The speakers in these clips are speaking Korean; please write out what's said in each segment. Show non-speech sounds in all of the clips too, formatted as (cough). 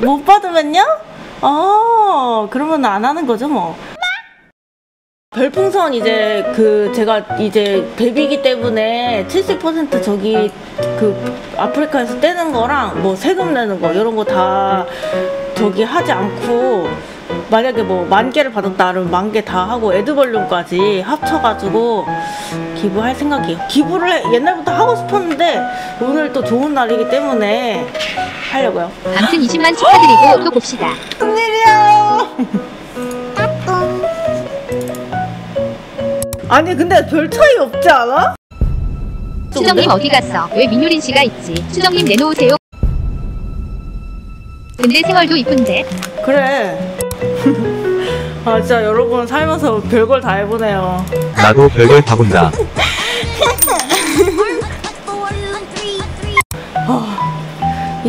못 받으면요? 어, 그러면 안 하는 거죠, 뭐. 별풍선 이제 그 제가 이제 데뷔기 때문에 70% 저기 그 아프리카에서 떼는 거랑 뭐 세금 내는 거 이런 거 다 저기 하지 않고 만약에 뭐 만 개를 받았다 그러면 만 개 다 하고 에드벌룸까지 합쳐가지고 기부할 생각이에요. 기부를 해- 옛날부터 하고 싶었는데 오늘 또 좋은 날이기 때문에 하려고요. 암튼 20만 축하드리고 또 봅시다. 큰일이야. 아니 근데 별 차이 없지 않아? 수정님 어디 갔어? 왜 민효린 씨가 있지? 수정님 내놓으세요. 근데 생얼도 이쁜데 그래. (laughs) 아 진짜 여러분 살면서 별걸 다 해보네요. 나도 별걸 다 본다.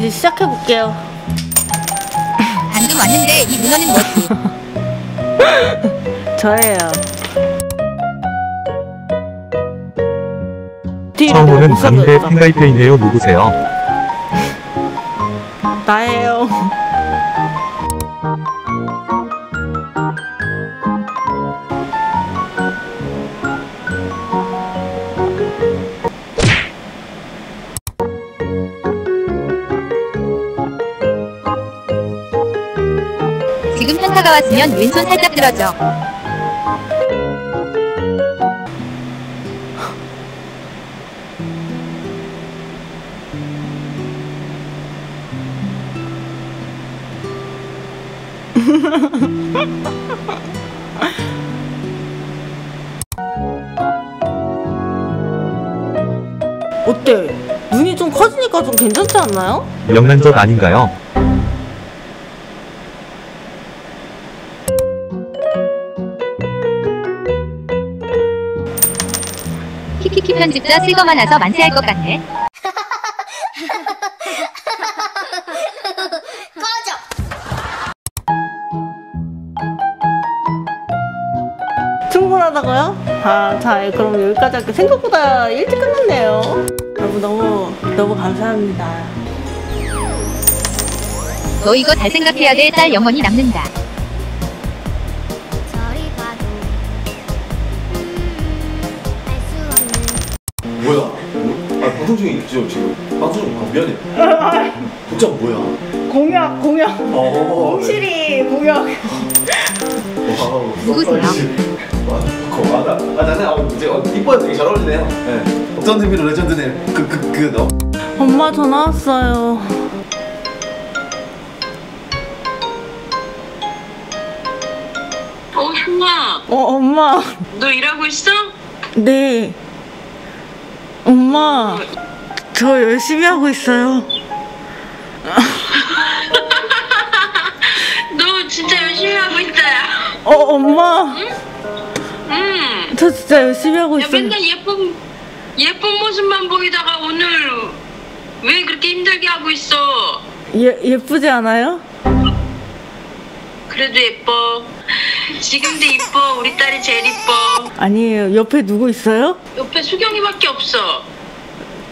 이제 시작해 볼게요. (laughs) 방금 왔는데 이 문어는 뭐지? (laughs) 저예요. 뒤로 처음 오는 내가 강대 못생겼다. 팬가이드이네요. 누구세요? (laughs) 나예요. 지금 현타가 왔으면 왼손 살짝 들어줘. 어때? 눈이 좀 커지니까 좀 괜찮지 않나요? 명란젓 아닌가요? 키키키 편집자 쓸거만 나서 만세할 것 같네. 충분하다고요? 아, 자, 그럼 여기까지 할게요. 생각보다 일찍 끝났네요. 여러분 너무 너무 감사합니다. 너 이거 잘 생각해야 돼. 딸 영원히 남는다. 방송 중에 있죠 지금 방송 중 아, 미안해 (laughs) 도대체 뭐야? 공약, 공약. 어 홍실이 공약. 와우, 누구세요? 와 고마다 아 나는 아 이제 어, 이뻐요 되게 잘 어울리네요 네 어떤 의미로 레전드네 그그그 너 엄마 전화 왔어요. 어, 형아, 어, 엄마. 너 일하고 있어? 네. 엄마. 저 열심히 하고 있어요. (laughs) 너 진짜 열심히 하고. 야. 어, 엄마. 응. 저 진짜 열심히 하고 야, 있어요. 맨날 예쁜, 예쁜 모습만 보이다가 오늘 왜 그렇게 힘들게 하고 있어? 예, 예쁘지 않아요? 그래도 예뻐. 지금도 이뻐. 우리 딸이 제일 이뻐. 아니에요. 옆에 누구 있어요? 옆에 수경이밖에 없어.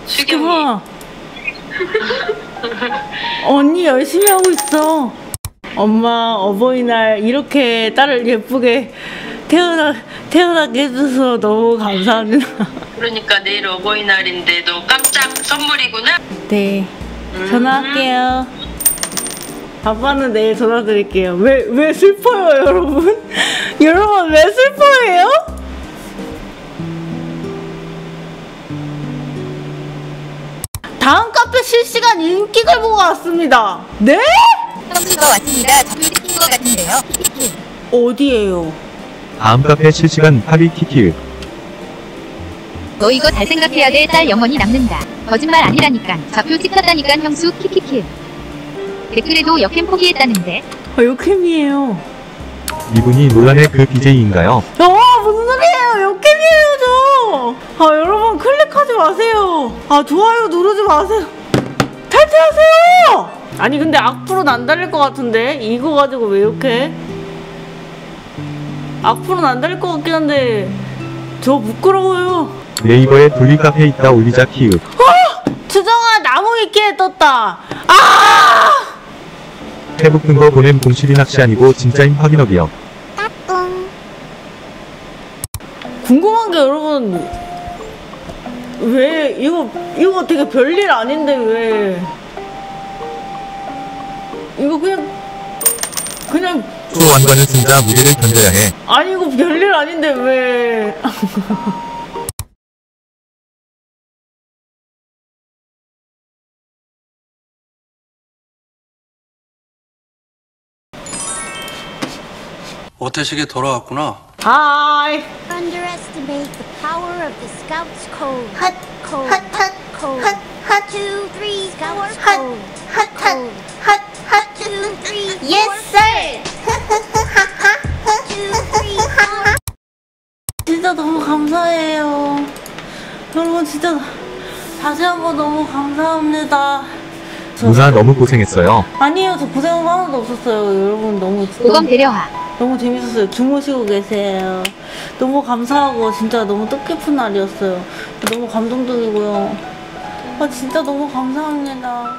수경이. 수경아. (laughs) 언니 열심히 하고 있어. 엄마 어버이날 이렇게 딸을 예쁘게 태어나 태어나게 해줘서 너무 감사합니다. 그러니까 내일 어버이날인데 너 깜짝 선물이구나? 네. 전화할게요. 아빠는 내일 전화 드릴게요. 왜, 왜 슬퍼요, 여러분? (laughs) 여러분, 왜 슬퍼해요? 다음 카페 실시간 인기글 보고 왔습니다. 네? 저도 찍힌 것 같은데요. 어디에요? 다음 카페 실시간 파리 키키. 너 이거 잘 생각해야 돼. 딸 영원히 남는다. 거짓말 아니라니까. 좌표 찍혔다니까 형수 키키키. 댓글에도 역캠 포기했다는데. 아, 요캠이에요. 이분이 논란의 그 BJ인가요? 아, 무슨 소리예요? 요캠이에요, 저. 아, 여러분, 클릭하지 마세요. 아, 좋아요 누르지 마세요. 탈퇴하세요! 아니, 근데 악플은 안 달릴 것 같은데? 이거 가지고 왜 이렇게? 악플은 안 달릴 것 같긴 한데, 저 부끄러워요. 네이버에 분리 카페 있다 올리자 키읔. 주정아, 나무 위키에 떴다. 아! 해북 뜬거 보냄 공실이 낚시 아니고 진짜임 확인업이요. 궁금한 게 여러분 왜 이거 이거 되게 별일 아닌데 왜 이거 그냥 그냥 초완관을 쓴자 무게를 견뎌야 해. 아니 이거 별일 아닌데 왜 (laughs) 오태식이 돌아왔구나. 하이 underestimate the power of the Scouts Code. 핫, code. 핫, 핫, code. 핫, 핫, two, three, Scouts 핫, Code. 핫, 핫, 핫, 핫. Two, three. Yes, sir. Two, three, four. 진짜 너무 감사해요 여러분 진짜 다시 한번 너무 감사합니다 저- 누나 너무 고생했어요. 아니에요 저 고생 하나도 없었어요 여러분 너무 도검 대려하. 너무 재밌었어요. 주무시고 계세요. 너무 감사하고 진짜 너무 뜻깊은 날이었어요. 너무 감동적이고요. 아 진짜 너무 감사합니다.